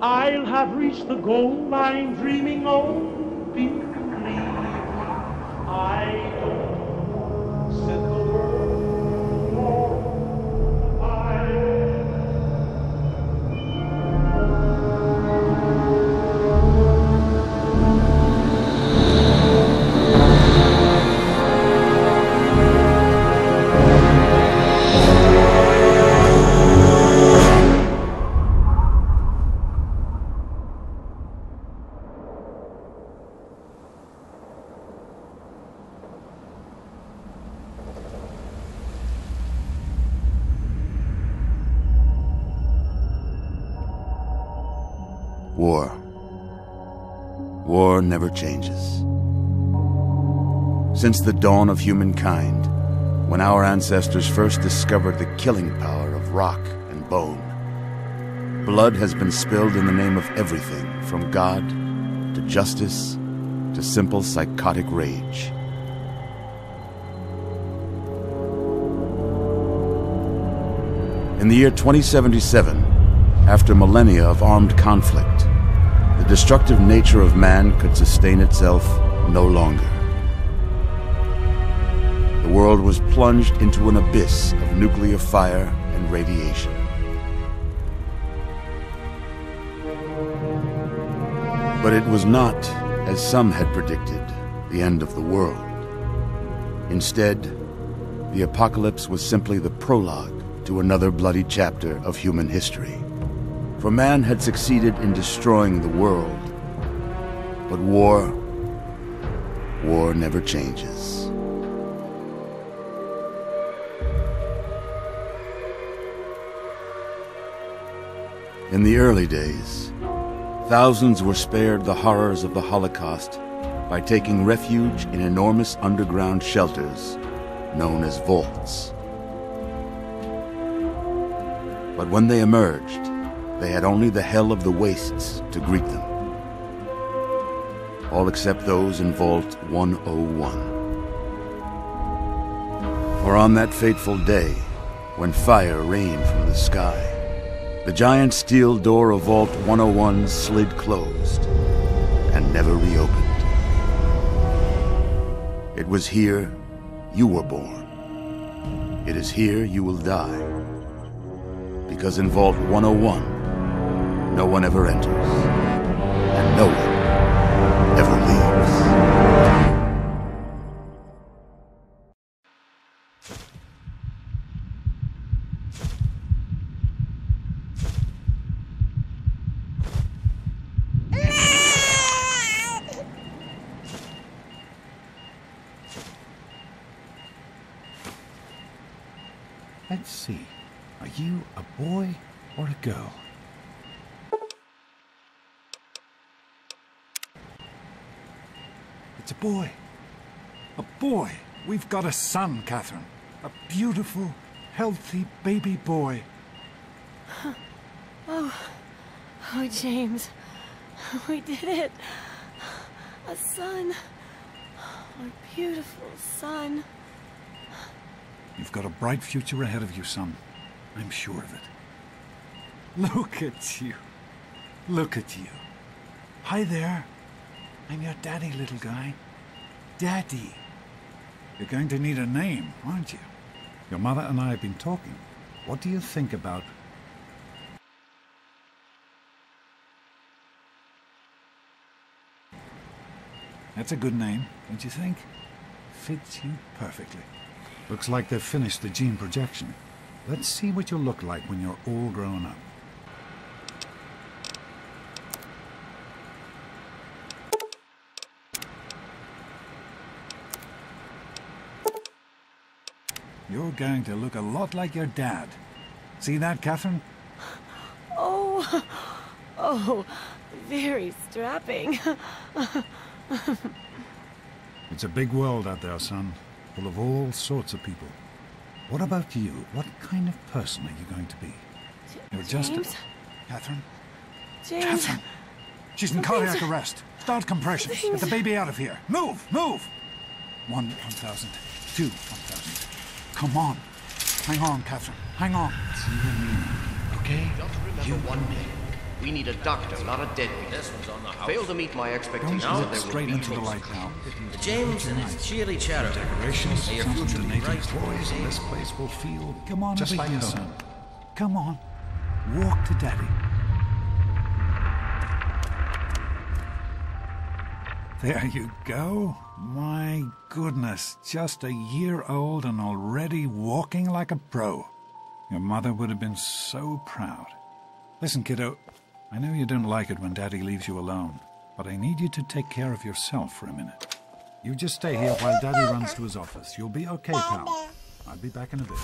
I'll have reached the goal I'm dreaming of. Believe I War. War never changes. Since the dawn of humankind, when our ancestors first discovered the killing power of rock and bone, blood has been spilled in the name of everything from God to justice to simple psychotic rage. In the year 2077, after millennia of armed conflict, destructive nature of man could sustain itself no longer. The world was plunged into an abyss of nuclear fire and radiation. But it was not, as some had predicted, the end of the world. Instead, the apocalypse was simply the prologue to another bloody chapter of human history. For man had succeeded in destroying the world. But war, war never changes. In the early days, thousands were spared the horrors of the Holocaust by taking refuge in enormous underground shelters known as vaults. But when they emerged, they had only the hell of the wastes to greet them. All except those in Vault 101. For on that fateful day, when fire rained from the sky, the giant steel door of Vault 101 slid closed and never reopened. It was here you were born. It is here you will die. Because in Vault 101, no one ever enters, and no one It's a boy. A boy. We've got a son, Catherine. A beautiful, healthy baby boy. Oh, oh, James. We did it. A son. Our beautiful son. You've got a bright future ahead of you, son. I'm sure of it. Look at you. Look at you. Hi there. I'm your daddy, little guy. Daddy. You're going to need a name, aren't you? Your mother and I have been talking. What do you think about That's a good name, don't you think? Fits you perfectly. Looks like they've finished the gene projection. Let's see what you'll look like when you're all grown up. You're going to look a lot like your dad. See that, Catherine? Oh, oh, very strapping. It's a big world out there, son, full of all sorts of people. What about you? What kind of person are you going to be? You're just James? a... Catherine? James. Catherine! She's in cardiac arrest. Start compression. Get the baby out of here. Move! Move! One, one thousand. Two, one thousand. Come on. Hang on, Catherine. Hang on. It's you and me okay? Just remember one thing. We need a doctor, not a deadbeat. This one's on the house. Fail to meet my Don't expectations, look and there will straight into the light now. James and his cheerly chatter. Decorations, May your something future to be make toys, and this place will feel Come on just over like here, home. son. Come on. Walk to Daddy. There you go. My goodness, just a year old and already walking like a pro. Your mother would have been so proud. Listen, kiddo, I know you don't like it when Daddy leaves you alone, but I need you to take care of yourself for a minute. You just stay here while Daddy runs to his office. You'll be okay, pal. I'll be back in a bit.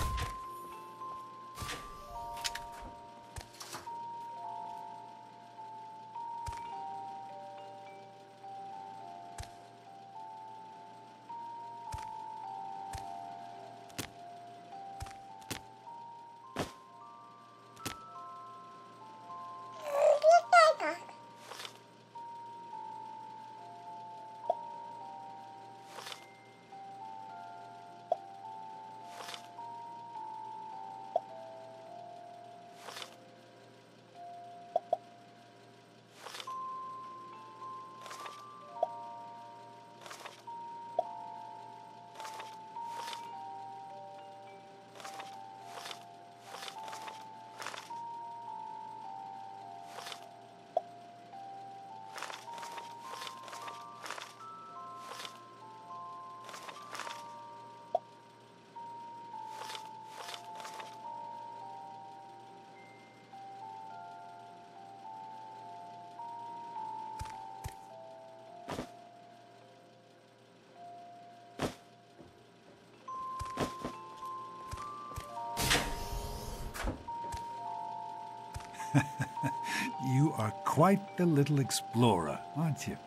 You are quite the little explorer, aren't you?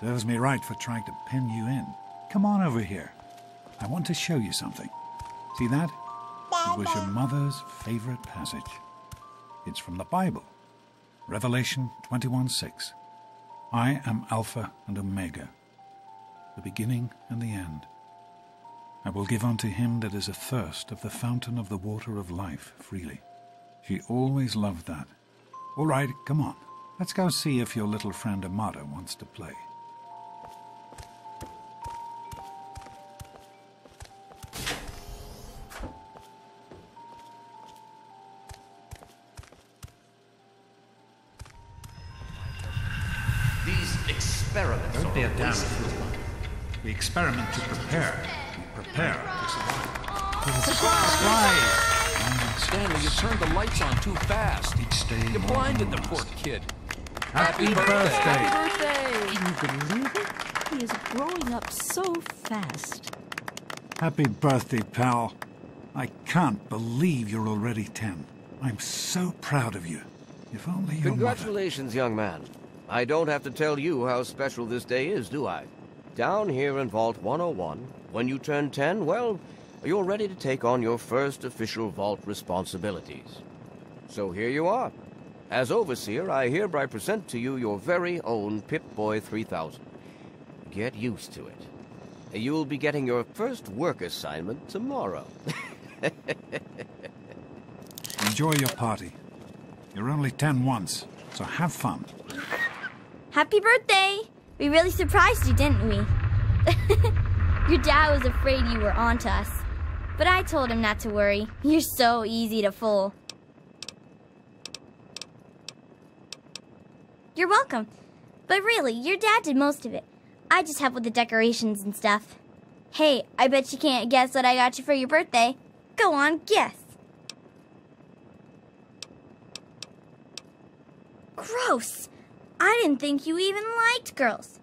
Serves me right for trying to pin you in. Come on over here. I want to show you something. See that? It was your mother's favorite passage. It's from the Bible. Revelation 21 6. I am Alpha and Omega, the beginning and the end. I will give unto him that is athirst of the fountain of the water of life freely. She always loved that. All right, come on. Let's go see if your little friend Amata wants to play. These experiments Don't are be a a damn fool. We experiment to prepare. Lights on too fast. Each day You blinded the poor kid. Happy birthday! happy birthday. Can you believe it? He is growing up so fast. Happy birthday, pal. I can't believe you're already 10. I'm so proud of you. If only your mother... Congratulations, young man. I don't have to tell you how special this day is, do I? Down here in Vault 101, when you turn 10, well, you're ready to take on your first official vault responsibilities. So here you are. As Overseer, I hereby present to you your very own Pip-Boy 3000. Get used to it. You'll be getting your first work assignment tomorrow. Enjoy your party. You're only 10 once, so have fun. Happy birthday! We really surprised you, didn't we? Your dad was afraid you were onto us. But I told him not to worry. You're so easy to fool. You're welcome. But really, your dad did most of it. I just help with the decorations and stuff. Hey, I bet you can't guess what I got you for your birthday. Go on, guess. Gross. I didn't think you even liked girls.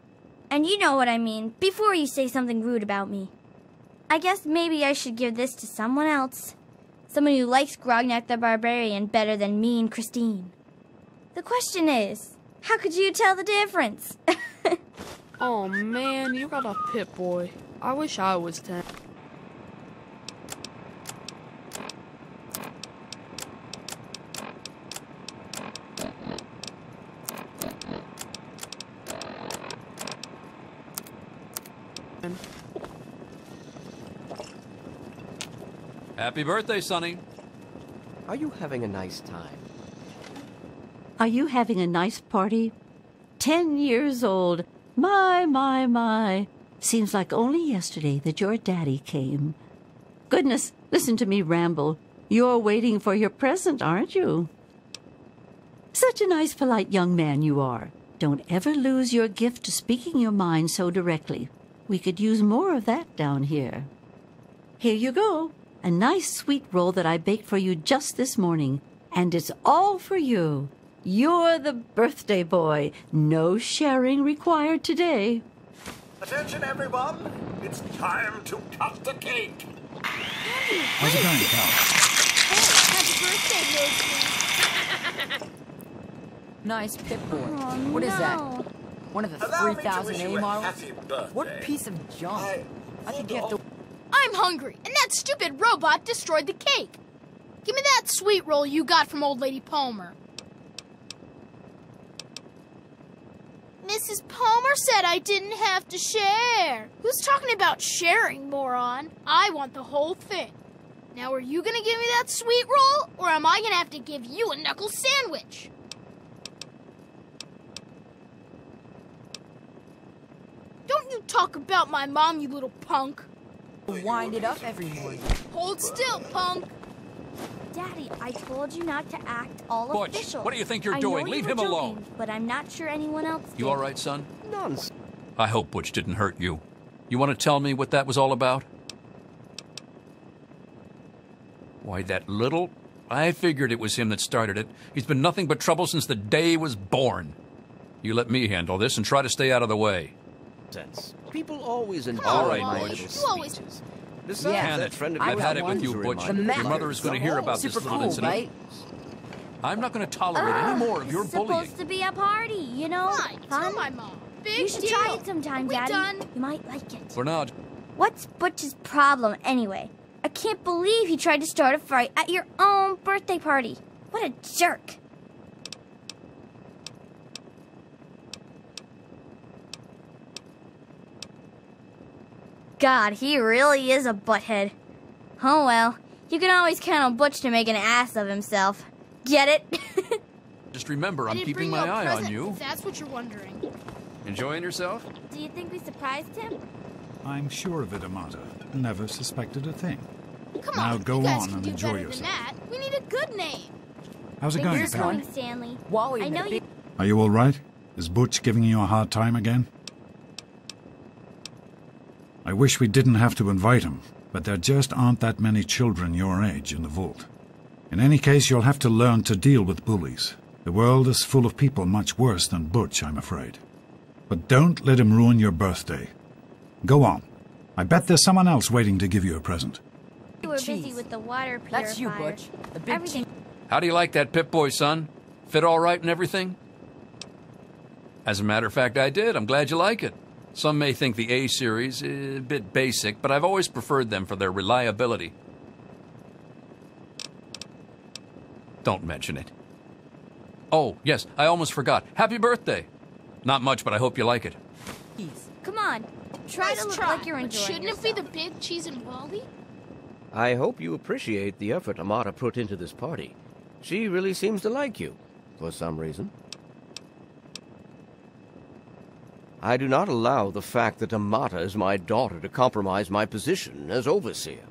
And you know what I mean, before you say something rude about me. I guess maybe I should give this to someone else. Someone who likes Grognak the Barbarian better than me and Christine. The question is, how could you tell the difference? oh man, you got a Pip Boy. I wish I was 10. Happy birthday, Sonny. Are you having a nice time? Are you having a nice party? Ten years old. My, my, my. Seems like only yesterday that your daddy came. Goodness, listen to me ramble. You're waiting for your present, aren't you? Such a nice, polite young man you are. Don't ever lose your gift to speaking your mind so directly. We could use more of that down here. Here you go. A nice sweet roll that I baked for you just this morning. And it's all for you. You're the birthday boy. No sharing required today. Attention, everyone. It's time to cut the cake. How's it going, Cal? Happy birthday, Loki. Nice Pip Boy. Oh, what is no. that? One of the Allow me to 3,000 A you models? happy birthday. What piece of junk? I- I think you have to. I'm hungry, and that stupid robot destroyed the cake. Give me that sweet roll you got from Old Lady Palmer. Mrs. Palmer said I didn't have to share. Who's talking about sharing, moron? I want the whole thing. Now, are you gonna give me that sweet roll, or am I gonna have to give you a knuckle sandwich? Don't you talk about my mom, you little punk. Wind it up every morning. Hold still, punk. Daddy, I told you not to act all Butch, official. what do you think you're I doing? Leave you him joking, alone. But I'm not sure anyone else did. You all right, son? Nonsense. I hope Butch didn't hurt you. You want to tell me what that was all about? Why, that little. I figured it was him that started it. He's been nothing but trouble since the day he was born. You let me handle this and try to stay out of the way. Sense. People always enjoy All right, my Butch. little You always- speeches. Besides, Yeah. that friend of I yours I've had it with you, Butch. The me- meth. Your mother is going to hear about this Super little cool, incident. right? I'm not going to tolerate any more of your bullying. it's bullying. supposed to be a party, you know? Fine, tell Fun. my mom. Big You should deal. try it sometime, We Daddy. done? You might like it. For now, What's Butch's problem anyway? I can't believe he tried to start a fight at your own birthday party. What a jerk. God, he really is a butthead. Oh well, you can always count on Butch to make an ass of himself. Get it? just remember I I'm keeping my eye present, on you. If that's what you're wondering. Enjoying yourself? Do you think we surprised him? I'm sure of it, Amata. Never suspected a thing. Come Now on, go you guys on can and do enjoy better yourself. than that. We need a good name. How's it Thanks going, for pal? Stanley. Wally I know you. Are you all right? Is Butch giving you a hard time again? I wish we didn't have to invite him, but there just aren't that many children your age in the vault. In any case, you'll have to learn to deal with bullies. The world is full of people much worse than Butch, I'm afraid. But don't let him ruin your birthday. Go on. I bet there's someone else waiting to give you a present. You were busy with the water purifier. That's you, Butch. The big Everything. How do you like that Pip Boy, son? Fit all right and everything? As a matter of fact, I did. I'm glad you like it. Some may think the A series a bit basic, but I've always preferred them for their reliability. Don't mention it. Oh, yes, I almost forgot. Happy birthday! Not much, but I hope you like it. cheese. Come on, try nice to look try, like you're but enjoying shouldn't yourself. it be the big cheese and Wally? I hope you appreciate the effort Amata put into this party. She really seems to like you, for some reason. I do not allow the fact that Amata is my daughter to compromise my position as overseer.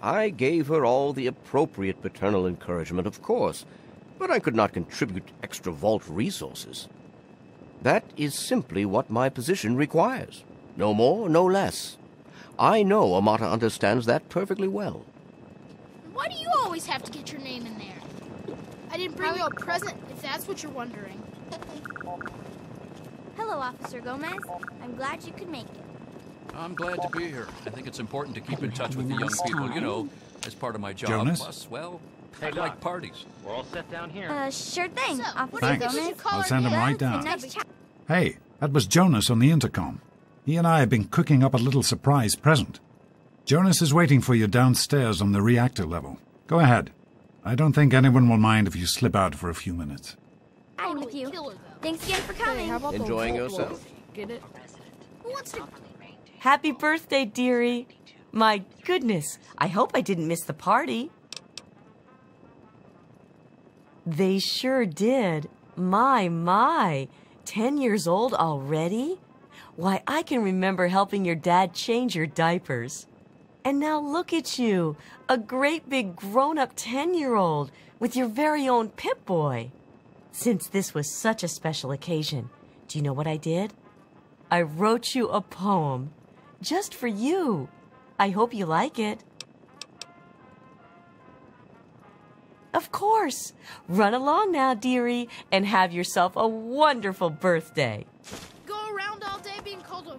I gave her all the appropriate paternal encouragement, of course, but I could not contribute extra vault resources. That is simply what my position requires. No more, no less. I know Amata understands that perfectly well. Why do you always have to get your name in there? I didn't bring you a present, if that's what you're wondering. Hello, Officer Gomez. I'm glad you could make it. I'm glad to be here. I think it's important to keep in touch with the young people, you know, as part of my job. Jonas? Plus, well, I like parties. We're all set down here. Uh, sure thing, Officer Thanks. Gomez. I'll send him right down. Nice chat. Hey, that was Jonas on the intercom. He and I have been cooking up a little surprise present. Jonas is waiting for you downstairs on the reactor level. Go ahead. I don't think anyone will mind if you slip out for a few minutes. I'm with you. Thanks again for coming. Enjoying yourself? Get it? Who wants to Happy birthday, dearie. My goodness, I hope I didn't miss the party. They sure did. My, my. Ten years old already? Why, I can remember helping your dad change your diapers. And now look at you, a great big grown up 10 year old with your very own Pip Boy. Since this was such a special occasion, do you know what I did? I wrote you a poem just for you. I hope you like it. Of course. Run along now, dearie, and have yourself a wonderful birthday. go around all day being called a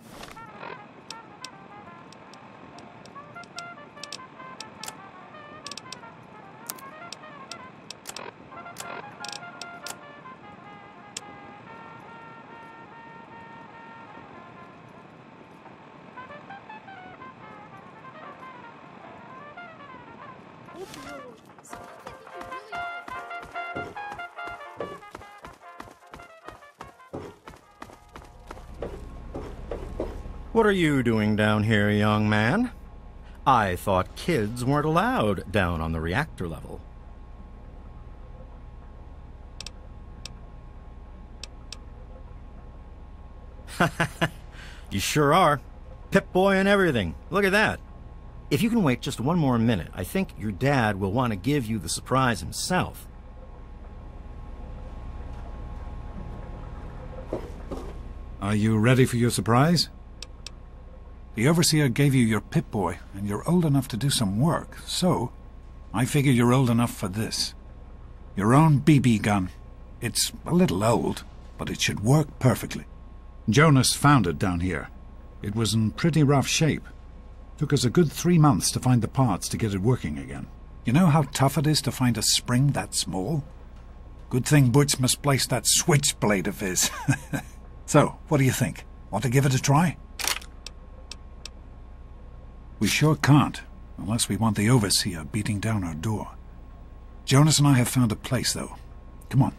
What are you doing down here, young man? I thought kids weren't allowed down on the reactor level. you sure are. Pip boy and everything. Look at that. If you can wait just one more minute, I think your dad will want to give you the surprise himself. Are you ready for your surprise? The Overseer gave you your Pip-Boy, and you're old enough to do some work, so I figure you're old enough for this. Your own BB gun. It's a little old, but it should work perfectly. Jonas found it down here. It was in pretty rough shape. Took us a good three months to find the parts to get it working again. You know how tough it is to find a spring that small? Good thing Butch misplaced that switchblade of his. so, what do you think? Want to give it a try? We sure can't, unless we want the Overseer beating down our door. Jonas and I have found a place, though. Come on.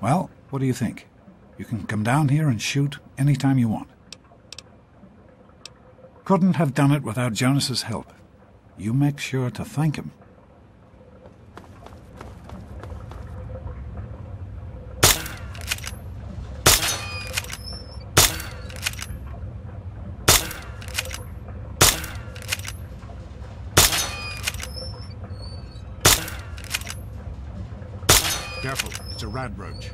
Well, what do you think? You can come down here and shoot anytime you want. Couldn't have done it without Jonas's help. You make sure to thank him. Careful, it's a rad roach.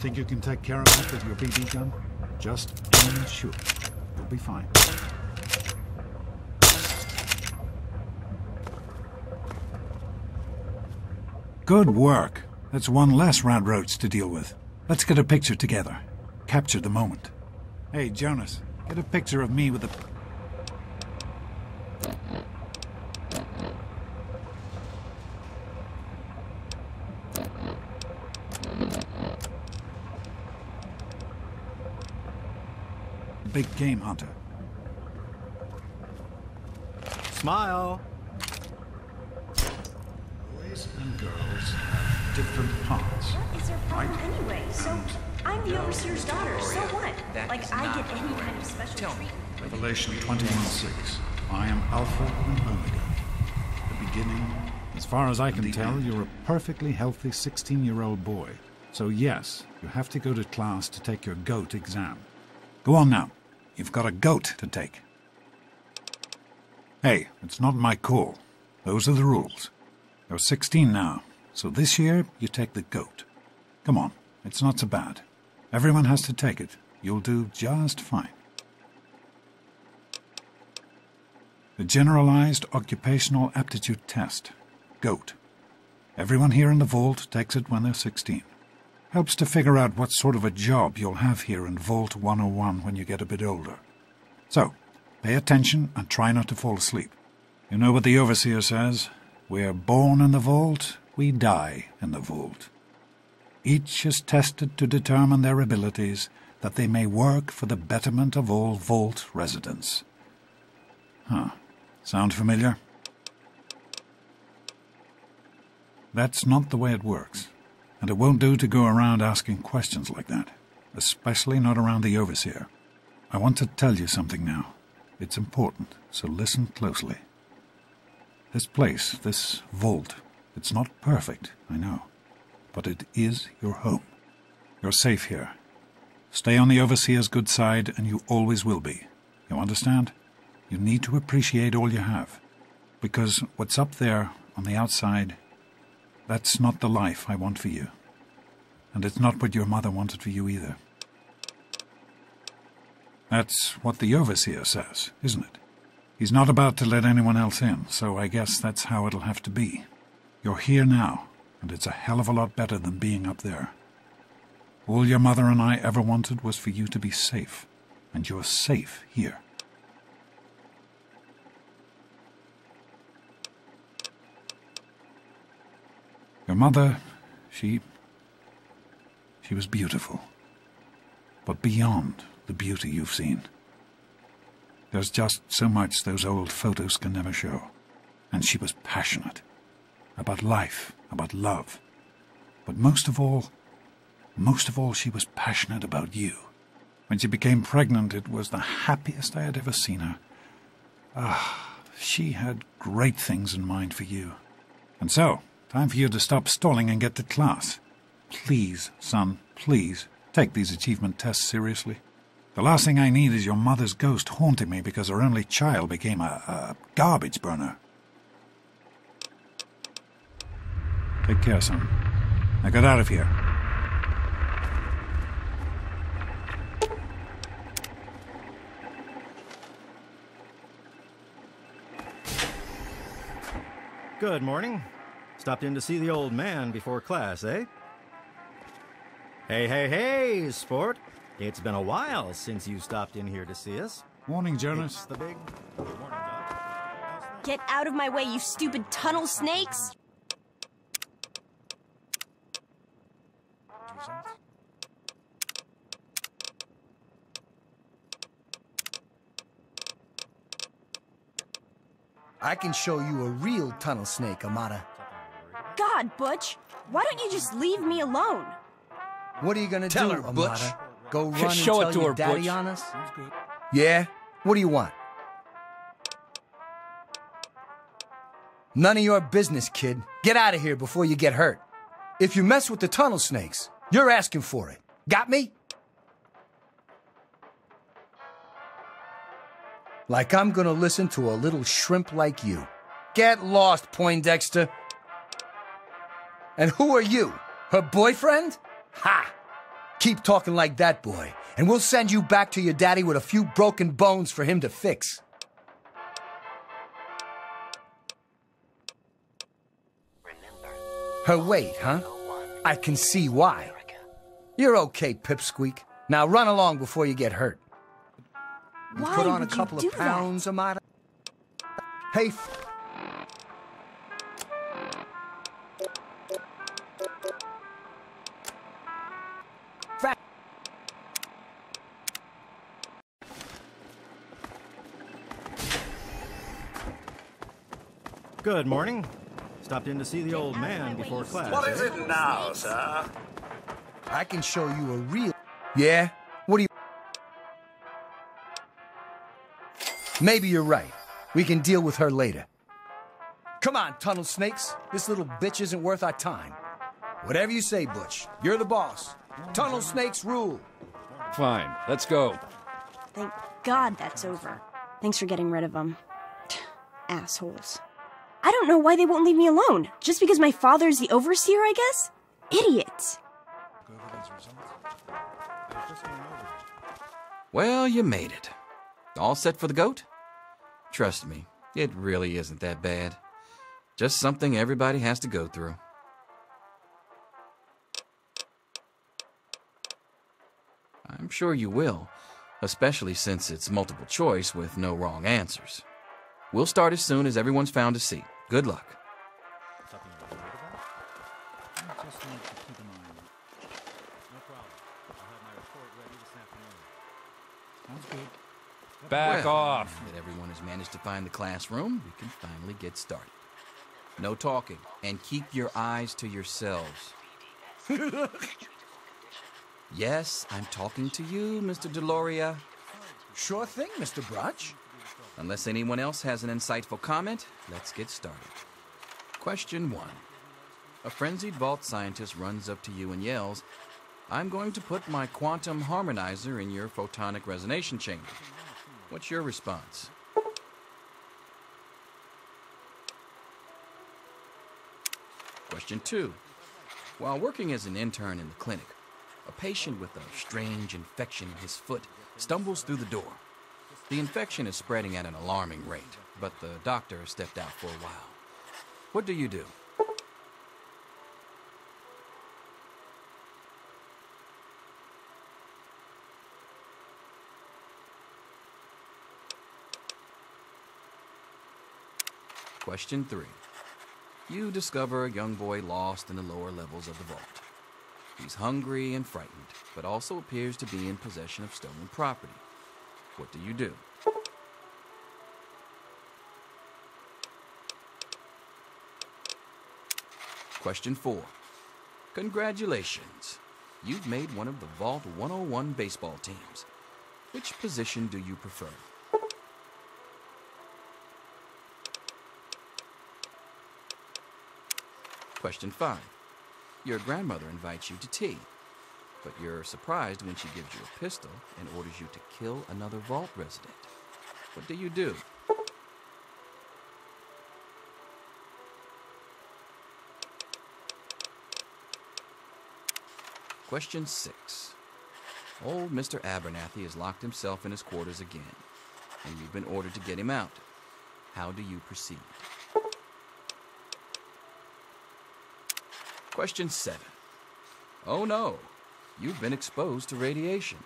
Think you can take care of it with your BB gun? Just aim and shoot. You'll be fine. Good work. That's one less rad roach to deal with. Let's get a picture together. Capture the moment. Hey, Jonas, get a picture of me with a... Big game hunter. Smile. Boys and girls have different parts. What is their problem anyway? So, I'm the overseer's daughter, so what? That like, I not get any kind of special treatment. Revelation 21.6. I am Alpha and Omega. The beginning. As far as I can tell, you're a perfectly healthy 16-year-old boy. So, yes, you have to go to class to take your GOAT exam. Go on now. You've got a GOAT to take. Hey, it's not my call. Those are the rules. You're 16 now, so this year you take the GOAT. Come on, it's not so bad. Everyone has to take it. You'll do just fine. The Generalized Occupational Aptitude Test, GOAT. Everyone here in the vault takes it when they're 16. Helps to figure out what sort of a job you'll have here in Vault 101 when you get a bit older. So, pay attention and try not to fall asleep. You know what the Overseer says? We're born in the vault, we die in the vault. Each is tested to determine their abilities, that they may work for the betterment of all vault residents. Huh. Sound familiar? That's not the way it works, and it won't do to go around asking questions like that, especially not around the Overseer. I want to tell you something now. It's important, so listen closely. This place, this vault, it's not perfect, I know, but it is your home. You're safe here. Stay on the Overseer's good side, and you always will be. You understand? You need to appreciate all you have. Because what's up there on the outside, that's not the life I want for you. And it's not what your mother wanted for you either. That's what the Overseer says, isn't it? He's not about to let anyone else in, so I guess that's how it'll have to be. You're here now, and it's a hell of a lot better than being up there. All your mother and I ever wanted was for you to be safe, and you're safe here. Your mother, she. she was beautiful. But beyond the beauty you've seen. There's just so much those old photos can never show. And she was passionate. About life, about love. But most of all, most of all, she was passionate about you. When she became pregnant, it was the happiest I had ever seen her. Ah, she had great things in mind for you. And so, time for you to stop stalling and get to class. Please, son, please, take these achievement tests seriously. The last thing I need is your mother's ghost haunting me because her only child became a, a garbage burner. Take care, son. Now get out of here. Good morning. Stopped in to see the old man before class, eh? Hey, hey, hey, sport. It's been a while since you stopped in here to see us. Morning, Jonas. It's the big. Get out of my way, you stupid tunnel snakes! I can show you a real tunnel snake, Amata. God, Butch, why don't you just leave me alone? What are you gonna Tell do, her, Amata? Butch. Go run and Show tell it to your her, daddy Butch. on us? Yeah? What do you want? None of your business, kid. Get out of here before you get hurt. If you mess with the tunnel snakes, you're asking for it. Got me? Like I'm gonna listen to a little shrimp like you. Get lost, Poindexter. And who are you? Her boyfriend? Ha! Keep talking like that, boy, and we'll send you back to your daddy with a few broken bones for him to fix. Her weight, huh? I can see why. You're okay, Pipsqueak. Now run along before you get hurt. You Why put on a you couple of that? pounds, Amata. Hey, Good morning. Stopped in to see the old man before class. What is it now, sir? I can show you a real. Yeah? What do you. Maybe you're right. We can deal with her later. Come on, tunnel snakes. This little bitch isn't worth our time. Whatever you say, Butch. You're the boss. Tunnel snakes rule. Fine, let's go. Thank God that's over. Thanks for getting rid of them. Assholes. I don't know why they won't leave me alone. Just because my father's the overseer, I guess? Idiots. Well, you made it. All set for the goat? Trust me, it really isn't that bad. Just something everybody has to go through. I'm sure you will, especially since it's multiple choice with no wrong answers. We'll start as soon as everyone's found a seat. Good luck. Back Well, off. That everyone has managed to find the classroom, we can finally get started. No talking, and keep your eyes to yourselves. yes, I'm talking to you, Mr. Deloria. Sure thing, Mr. Brotch. Unless anyone else has an insightful comment, let's get started. Question one. A frenzied vault scientist runs up to you and yells, I'm going to put my quantum harmonizer in your photonic resonation chamber. What's your response? Question two. While working as an intern in the clinic, a patient with a strange infection in his foot stumbles through the door. The infection is spreading at an alarming rate, but the doctor stepped out for a while. What do you do? Question three. You discover a young boy lost in the lower levels of the vault. He's hungry and frightened, but also appears to be in possession of stolen property. What do you do? Question four. Congratulations. You've made one of the Vault 101 baseball teams. Which position do you prefer? Question five. Your grandmother invites you to tea, but you're surprised when she gives you a pistol and orders you to kill another vault resident. What do you do? Question six. Old Mr. Abernathy has locked himself in his quarters again, and you've been ordered to get him out. How do you proceed? Question 7. Oh no, you've been exposed to radiation,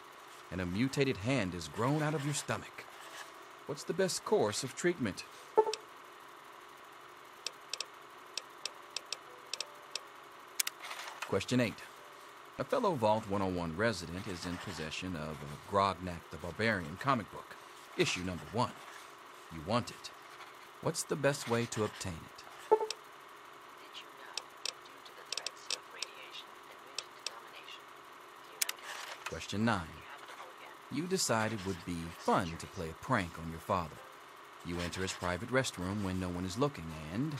and a mutated hand has grown out of your stomach. What's the best course of treatment? Question 8. A fellow Vault 101 resident is in possession of a Grognak the Barbarian comic book, issue number 1. You want it. What's the best way to obtain it? Question 9. You decide it would be fun to play a prank on your father. You enter his private restroom when no one is looking and.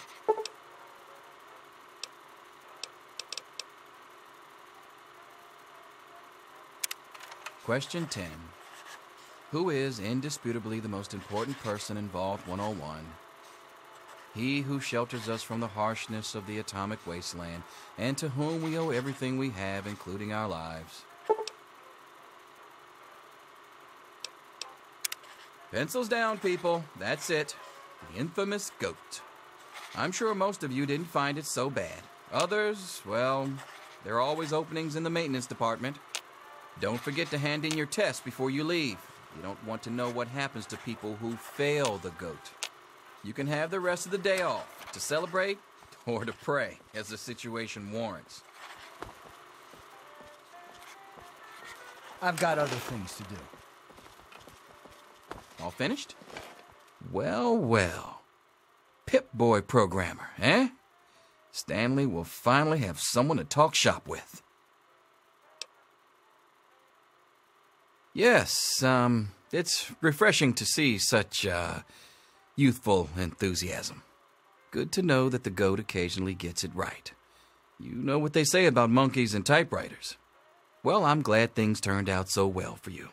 Question 10. Who is indisputably the most important person in Vault 101? He who shelters us from the harshness of the atomic wasteland, and to whom we owe everything we have, including our lives. Pencils down, people. That's it. The infamous goat. I'm sure most of you didn't find it so bad. Others, well, there are always openings in the maintenance department. Don't forget to hand in your test before you leave. You don't want to know what happens to people who fail the goat. You can have the rest of the day off to celebrate or to pray as the situation warrants. I've got other things to do. All finished? Well, well. Pip Boy programmer, eh? Stanley will finally have someone to talk shop with. Yes, um, it's refreshing to see such, uh, youthful enthusiasm. Good to know that the goat occasionally gets it right. You know what they say about monkeys and typewriters. Well, I'm glad things turned out so well for you.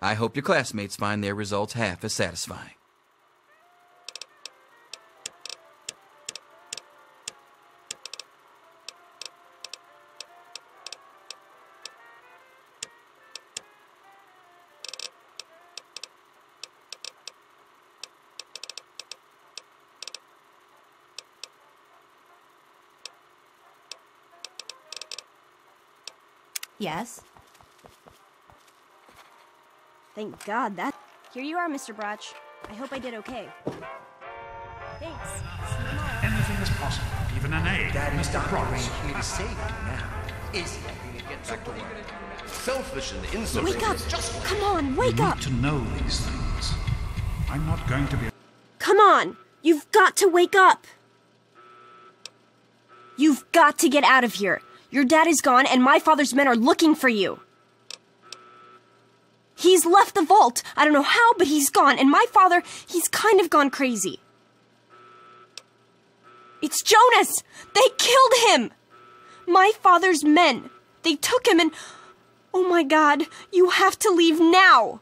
I hope your classmates find their results half as satisfying. Yes. Thank God that. Here you are, Mr. Brotch. I hope I did okay. Thanks. See you tomorrow. Anything is possible, even an egg. Daddy's Mr. doctor Pross. ain't here to save you now. Is he? Get back to work. Selfish and insolent. Wake up! Just Come on, wake you up! need to know these things. I'm not going to be. Come on! You've got to wake up! You've got to get out of here. Your dad is gone, and my father's men are looking for you. He's left the vault. I don't know how, but he's gone, and my father, he's kind of gone crazy. It's Jonas! They killed him! My father's men. They took him and. Oh my god, you have to leave now!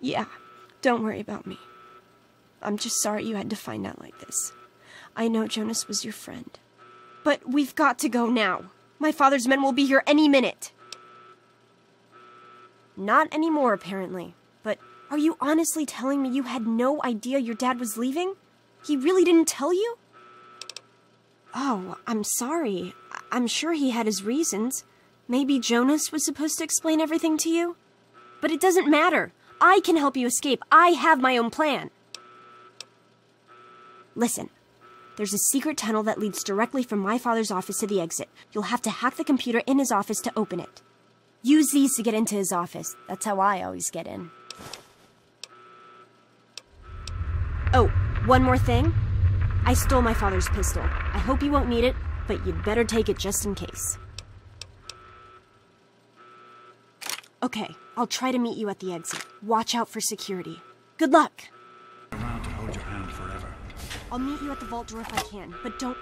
Yeah, don't worry about me. I'm just sorry you had to find out like this. I know Jonas was your friend. But we've got to go now. My father's men will be here any minute. Not anymore, apparently. But are you honestly telling me you had no idea your dad was leaving? He really didn't tell you? Oh, I'm sorry. I- I'm sure he had his reasons. Maybe Jonas was supposed to explain everything to you? But it doesn't matter. I can help you escape. I have my own plan. Listen, there's a secret tunnel that leads directly from my father's office to the exit. You'll have to hack the computer in his office to open it. Use these to get into his office. That's how I always get in. Oh, one more thing. I stole my father's pistol. I hope you won't need it, but you'd better take it just in case. Okay, I'll try to meet you at the exit. Watch out for security. Good luck! around to hold your hand forever. I'll meet you at the vault door if I can, but don't.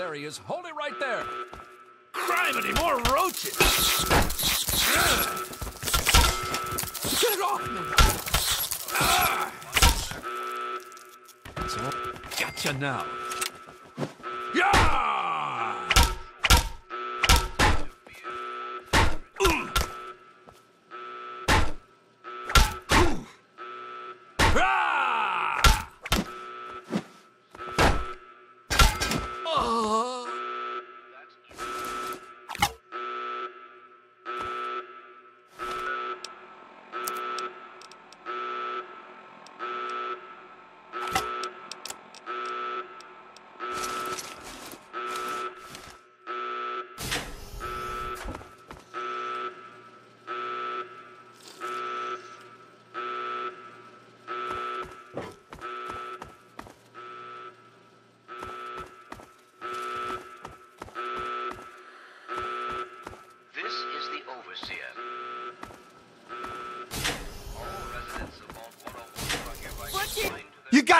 There he is. Hold it right there. Criminy, more roaches! Get it off me! So, gotcha now.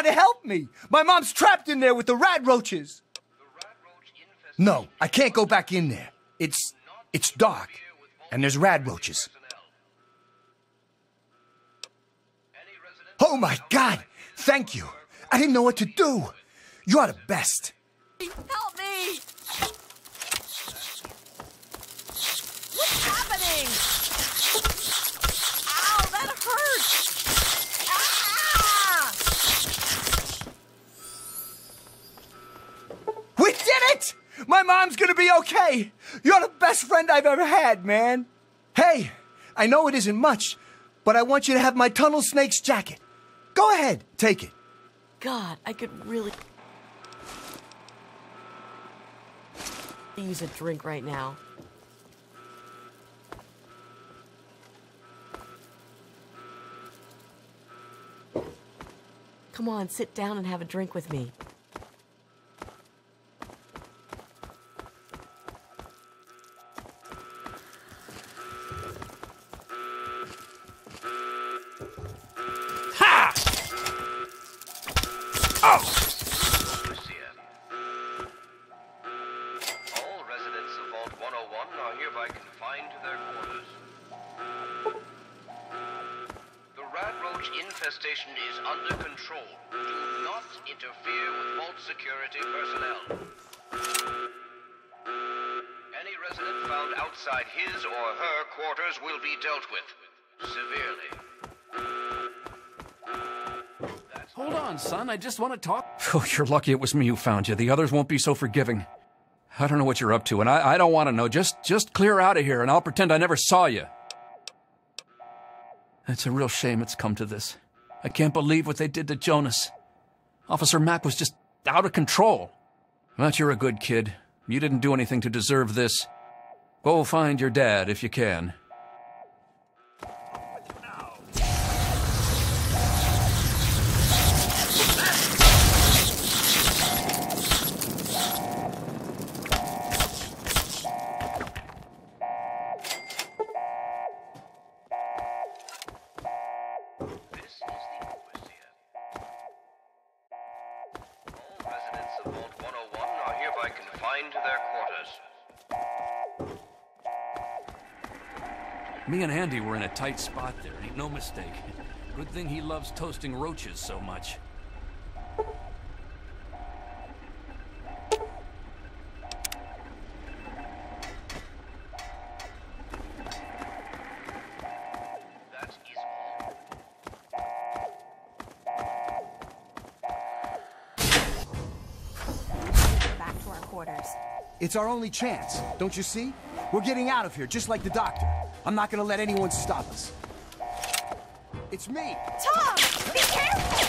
You gotta help me! My mom's trapped in there with the rad roaches! No, I can't go back in there. It's. it's dark, and there's rad roaches. Oh my god! Thank you! I didn't know what to do! You're the best! Help mom's gonna be okay! You're the best friend I've ever had, man! Hey, I know it isn't much, but I want you to have my Tunnel Snake's jacket. Go ahead, take it. God, I could really use a drink right now. Come on, sit down and have a drink with me. Hold on, son. I just want to talk. Oh, you're lucky it was me who found you. The others won't be so forgiving. I don't know what you're up to, and I, I don't want to know. Just, just clear out of here, and I'll pretend I never saw you. It's a real shame it's come to this. I can't believe what they did to Jonas. Officer Mack was just out of control. But you're a good kid. You didn't do anything to deserve this. Go find your dad if you can. Tight spot there, ain't no mistake. Good thing he loves toasting roaches so much. Back to our quarters. It's our only chance, don't you see? We're getting out of here, just like the doctor. I'm not gonna let anyone stop us. It's me! Tom! Be careful!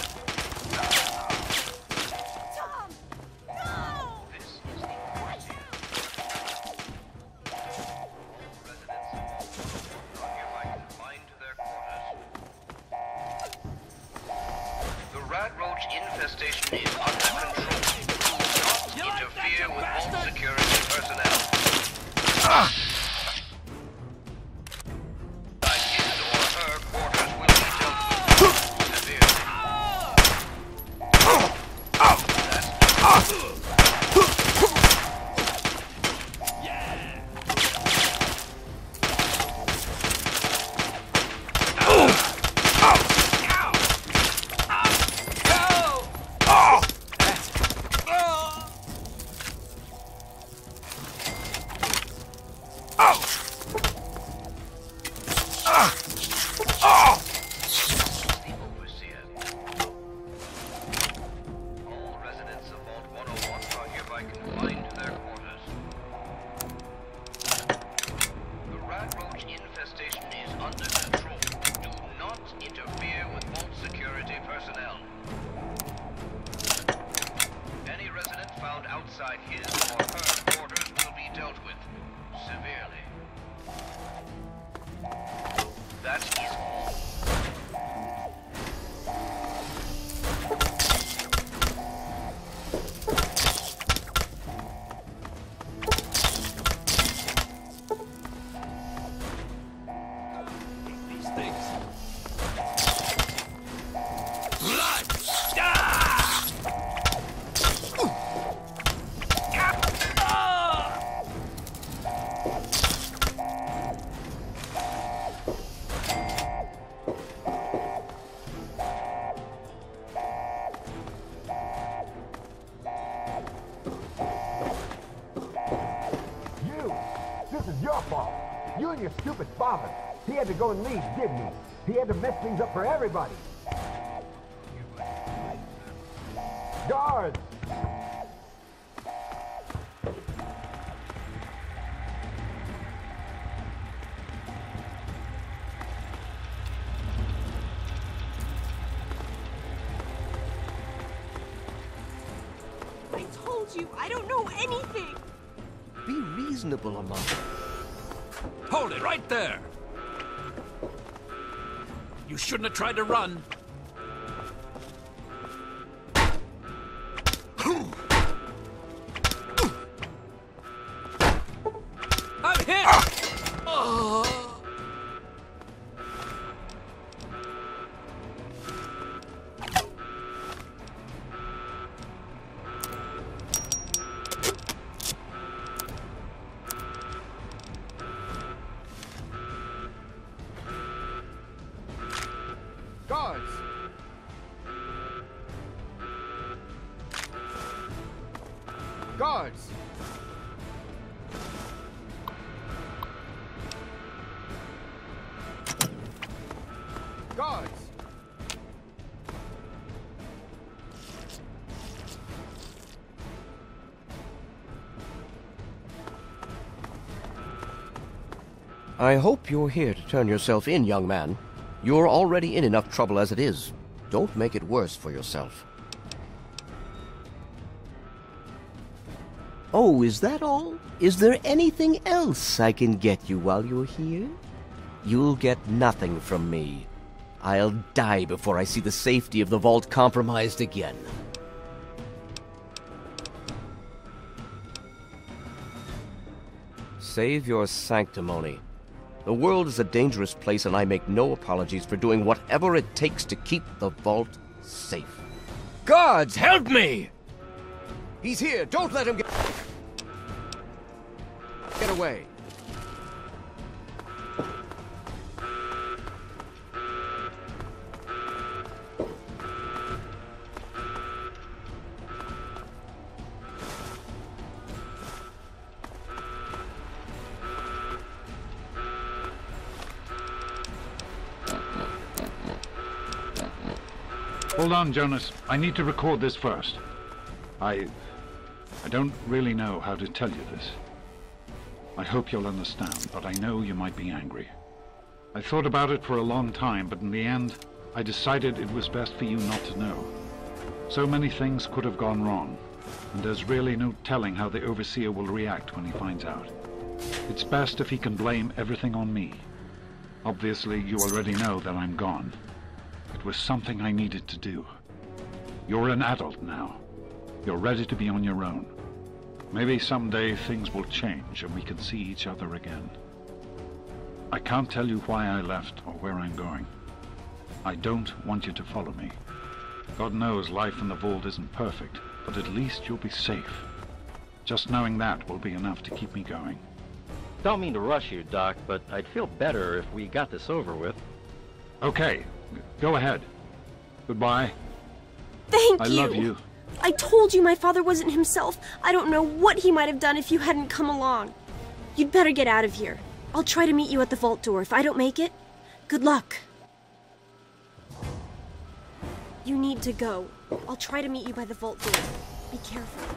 Things up for everybody. Guards! I told you, I don't know anything. Be reasonable, Amata. Hold it right there! You shouldn't have tried to run. I hope you're here to turn yourself in, young man. You're already in enough trouble as it is. Don't make it worse for yourself. Oh, is that all? Is there anything else I can get you while you're here? You'll get nothing from me. I'll die before I see the safety of the vault compromised again. Save your sanctimony. The world is a dangerous place, and I make no apologies for doing whatever it takes to keep the vault safe. Guards, help me! He's here. Don't let him get. Get away. Hold on, Jonas. I need to record this first. I... I don't really know how to tell you this. I hope you'll understand, but I know you might be angry. I thought about it for a long time, but in the end, I decided it was best for you not to know. So many things could have gone wrong, and there's really no telling how the Overseer will react when he finds out. It's best if he can blame everything on me. Obviously, you already know that I'm gone. It was something I needed to do. You're an adult now. You're ready to be on your own. Maybe someday things will change and we can see each other again. I can't tell you why I left or where I'm going. I don't want you to follow me. God knows life in the vault isn't perfect, but at least you'll be safe. Just knowing that will be enough to keep me going. Don't mean to rush you, Doc, but I'd feel better if we got this over with. Okay, go ahead. Goodbye. Thank I you. love you. I told you my father wasn't himself. I don't know what he might have done if you hadn't come along. You'd better get out of here. I'll try to meet you at the vault door. If I don't make it, good luck. You need to go. I'll try to meet you by the vault door. Be careful.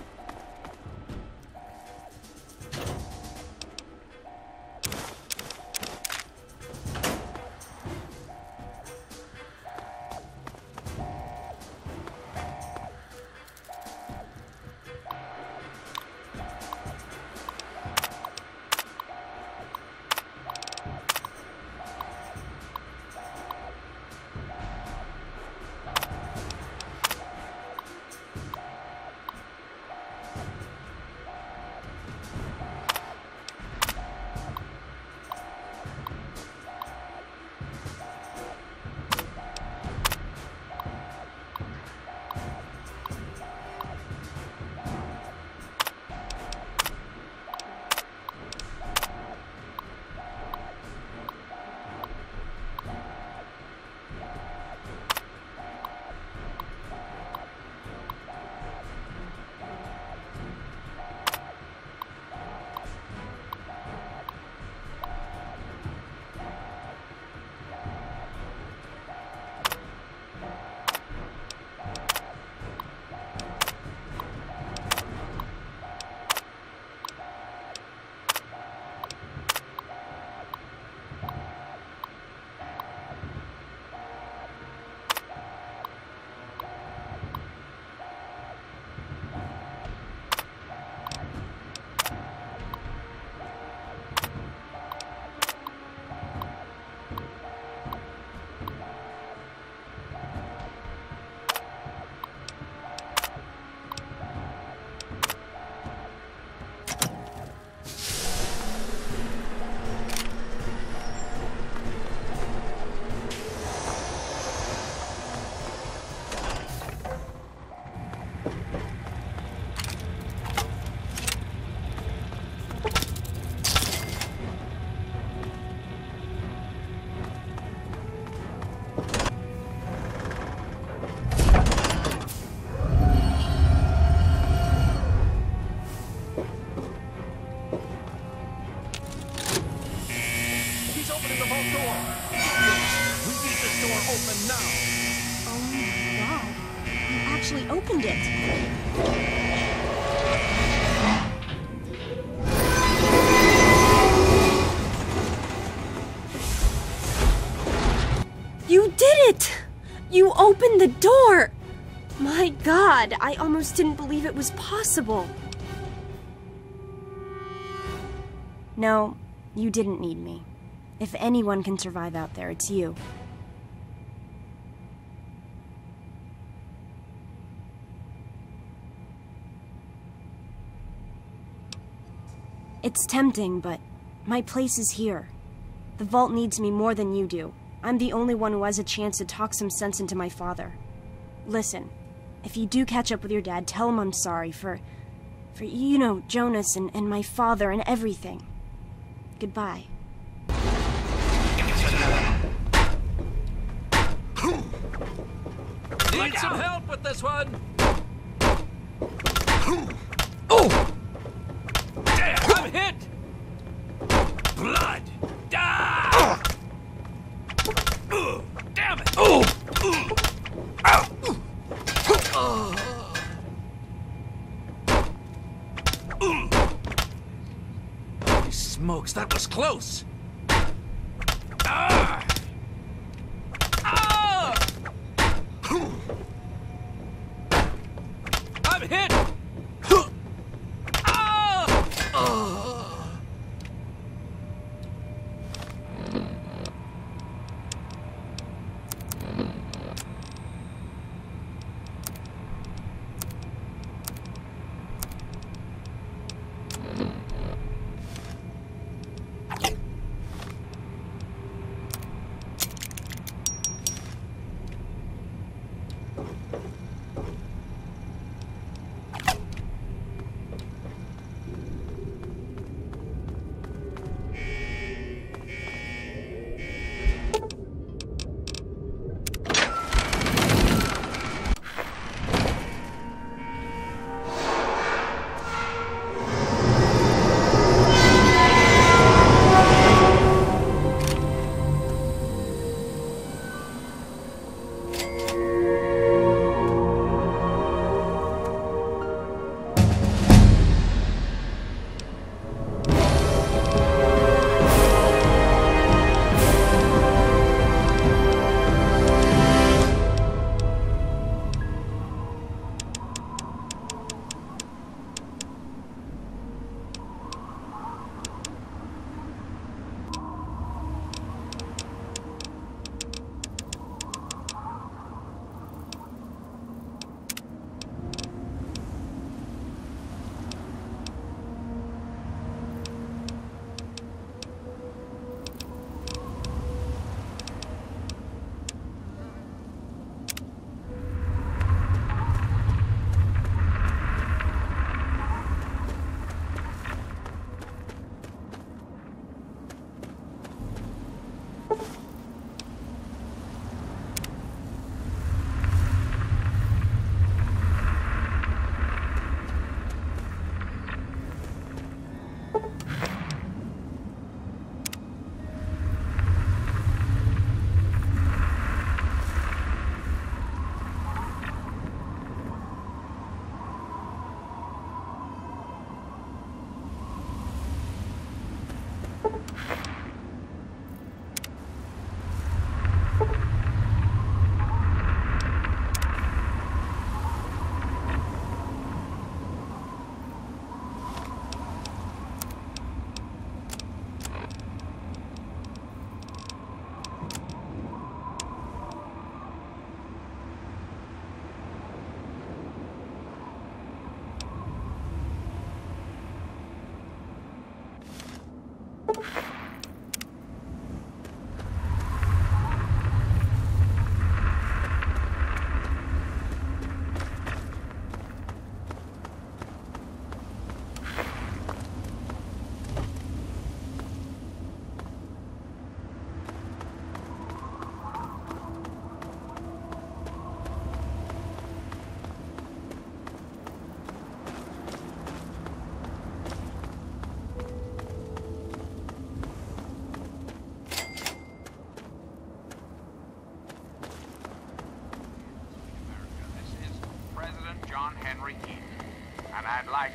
You did it! You opened the door! My god, I almost didn't believe it was possible. No, you didn't need me. If anyone can survive out there, it's you. It's tempting, but my place is here. The vault needs me more than you do. I'm the only one who has a chance to talk some sense into my father. Listen, if you do catch up with your dad, tell him I'm sorry for. for, you know, Jonas and, and my father and everything. Goodbye. Need some help with this one. Oh! Damn, I'm hit! Holy smokes, that was close!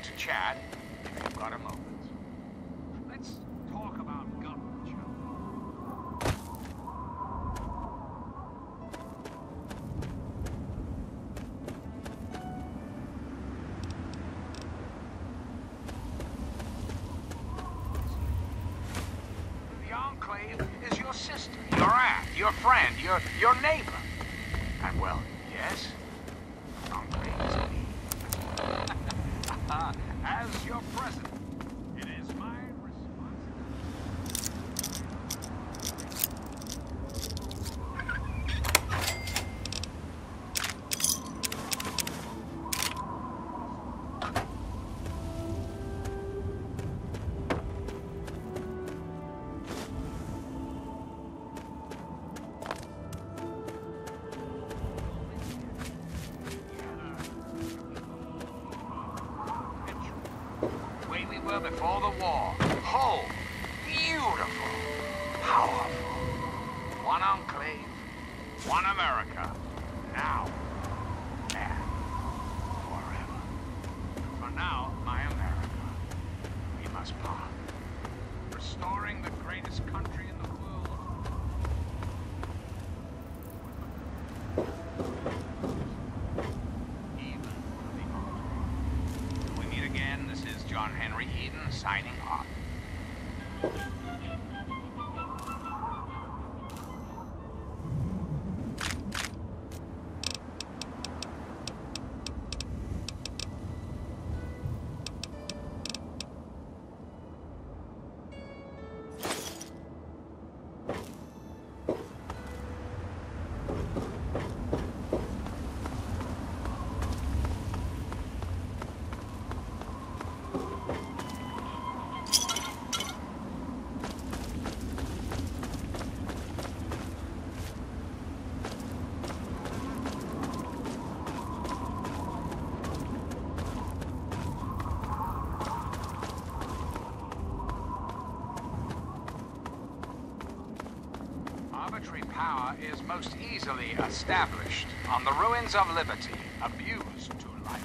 To chat, must part. Restoring the greatest country in the world. Till we meet again, this is John Henry Eden signing established on the ruins of liberty, abused to life.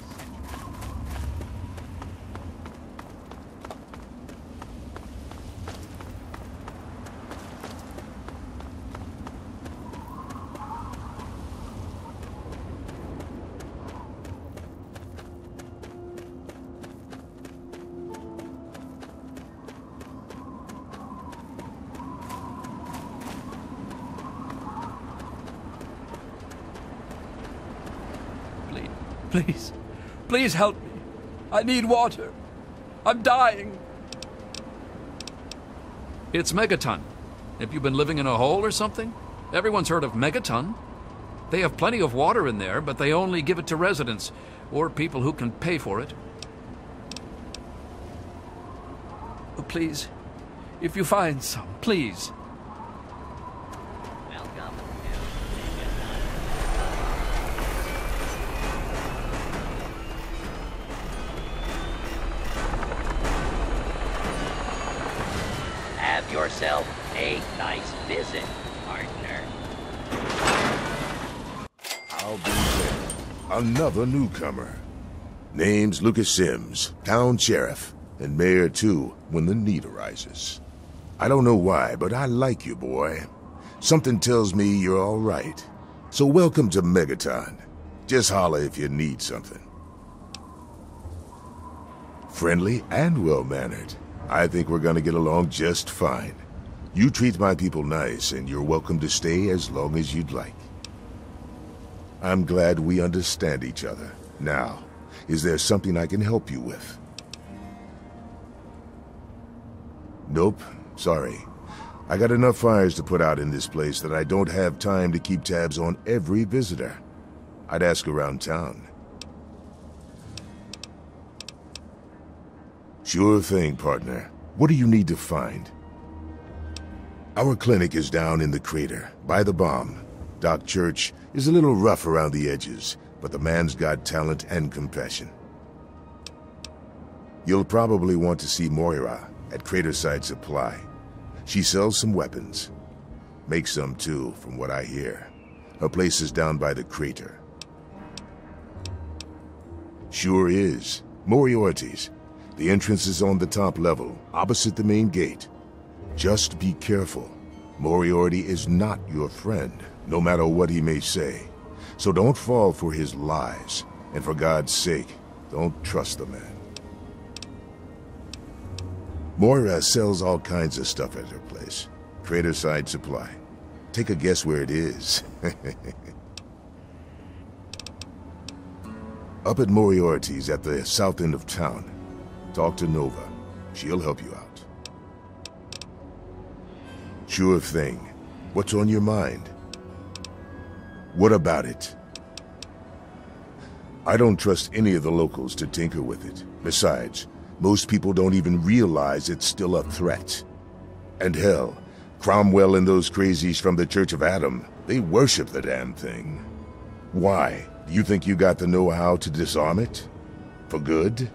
Please, please, please help me. I need water. I'm dying. It's Megaton. Have you been living in a hole or something? Everyone's heard of Megaton. They have plenty of water in there, but they only give it to residents or people who can pay for it. Oh, Please, if you find some, please. Yourself a nice visit, partner. I'll be there. Another newcomer. Name's Lucas Sims, town sheriff, and mayor too, when the need arises. I don't know why, but I like you, boy. Something tells me you're all right. So welcome to Megaton. Just holler if you need something. Friendly and well-mannered. I think we're gonna get along just fine. You treat my people nice, and you're welcome to stay as long as you'd like. I'm glad we understand each other. Now, is there something I can help you with? Nope, sorry. I got enough fires to put out in this place that I don't have time to keep tabs on every visitor. I'd ask around town. Sure thing, partner. What do you need to find? Our clinic is down in the crater, by the bomb. Doc Church is a little rough around the edges, but the man's got talent and compassion. You'll probably want to see Moira at Craterside Supply. She sells some weapons. Makes some too, from what I hear. Her place is down by the crater. Sure is. Moriarty's. The entrance is on the top level, opposite the main gate. Just be careful. Moriarty is not your friend, no matter what he may say. So don't fall for his lies. And for God's sake, don't trust the man. Moira sells all kinds of stuff at her place. Craterside Supply. Take a guess where it is. Up at Moriarty's at the south end of town. Talk to Nova. She'll help you out. Sure thing. What's on your mind? What about it? I don't trust any of the locals to tinker with it. Besides, most people don't even realize it's still a threat. And hell, Cromwell and those crazies from the Church of Atom, they worship the damn thing. Why? Do you think you got the know-how to disarm it? For good?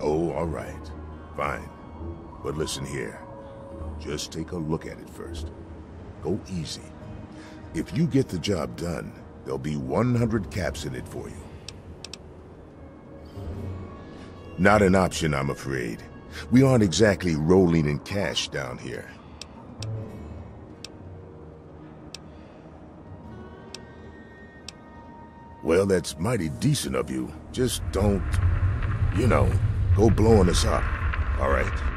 Oh, all right. Fine. But listen here. Just take a look at it first. Go easy. If you get the job done, there'll be 100 caps in it for you. Not an option, I'm afraid. We aren't exactly rolling in cash down here. Well, that's mighty decent of you. Just don't, you know, go blowing us up, all right?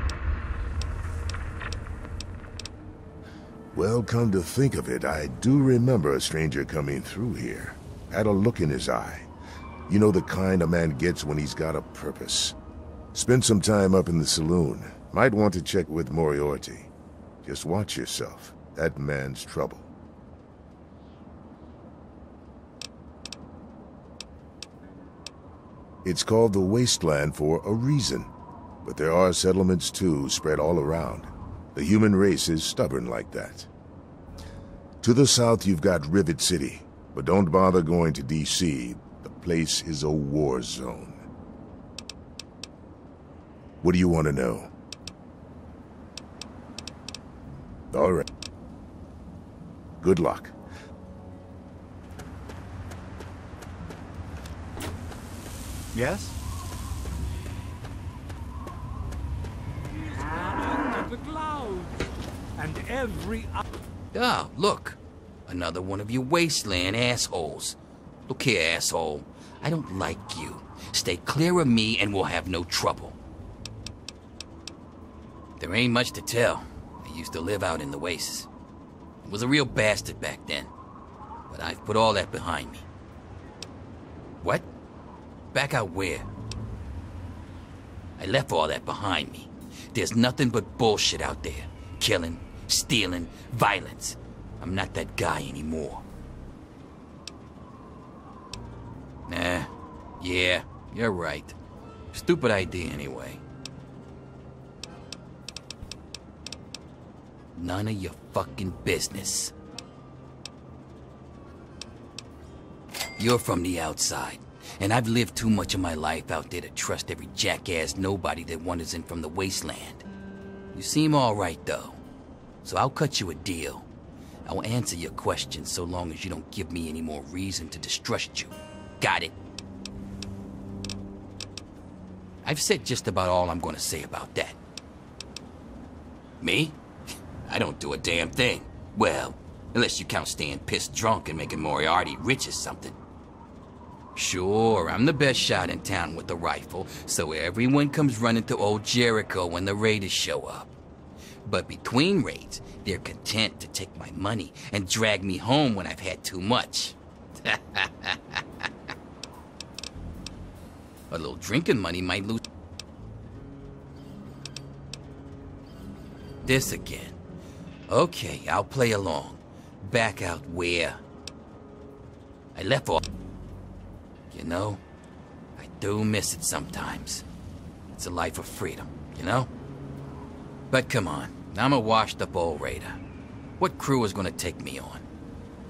Well, come to think of it, I do remember a stranger coming through here. Had a look in his eye. You know the kind a man gets when he's got a purpose. Spend some time up in the saloon. Might want to check with Moriarty. Just watch yourself. That man's trouble. It's called the Wasteland for a reason. But there are settlements too, spread all around. The human race is stubborn like that. To the south, you've got Rivet City. But don't bother going to D.C. The place is a war zone. What do you want to know? All right. Good luck. Yes? And every Ah, look. Another one of you wasteland assholes. Look here, asshole. I don't like you. Stay clear of me and we'll have no trouble. There ain't much to tell. I used to live out in the wastes. Was a real bastard back then. But I've put all that behind me. What? Back out where? I left all that behind me. There's nothing but bullshit out there. Killing, stealing, violence. I'm not that guy anymore. Nah, yeah, you're right. Stupid idea anyway. None of your fucking business. You're from the outside, and I've lived too much of my life out there to trust every jackass nobody that wanders in from the wasteland. You seem alright, though. So I'll cut you a deal. I'll answer your questions so long as you don't give me any more reason to distrust you. Got it? I've said just about all I'm gonna say about that. Me? I don't do a damn thing. Well, unless you count staying pissed drunk and making Moriarty rich or something. Sure, I'm the best shot in town with a rifle, so everyone comes running to old Jericho when the raiders show up. But between raids, they're content to take my money and drag me home when I've had too much. a little drinking money might lose. This again. Okay, I'll play along. Back out where? I left all. You know, I do miss it sometimes. It's a life of freedom, you know? But come on, I'm a washed up old raider. What crew is gonna take me on?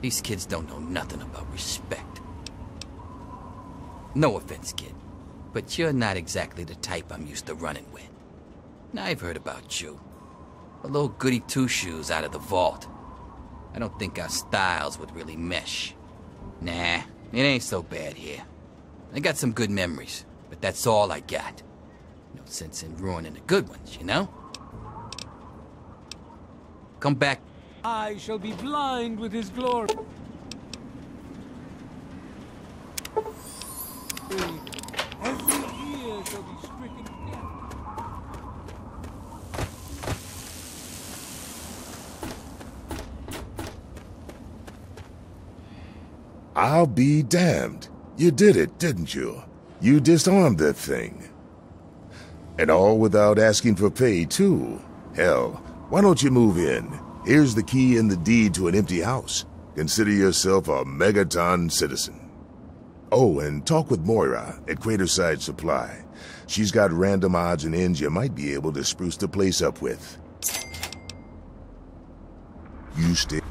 These kids don't know nothing about respect. No offense, kid, but you're not exactly the type I'm used to running with. I've heard about you. A little goody two-shoes out of the vault. I don't think our styles would really mesh. Nah, It ain't so bad here. I got some good memories, but that's all I got. No sense in ruining the good ones, you know? Come back. I shall be blind with his glory. Every ear shall be stricken deaf. I'll be damned. You did it, didn't you? You disarmed that thing. And all without asking for pay, too. Hell, why don't you move in? Here's the key and the deed to an empty house. Consider yourself a Megaton citizen. Oh, and talk with Moira at Craterside Supply. She's got random odds and ends you might be able to spruce the place up with. You stay...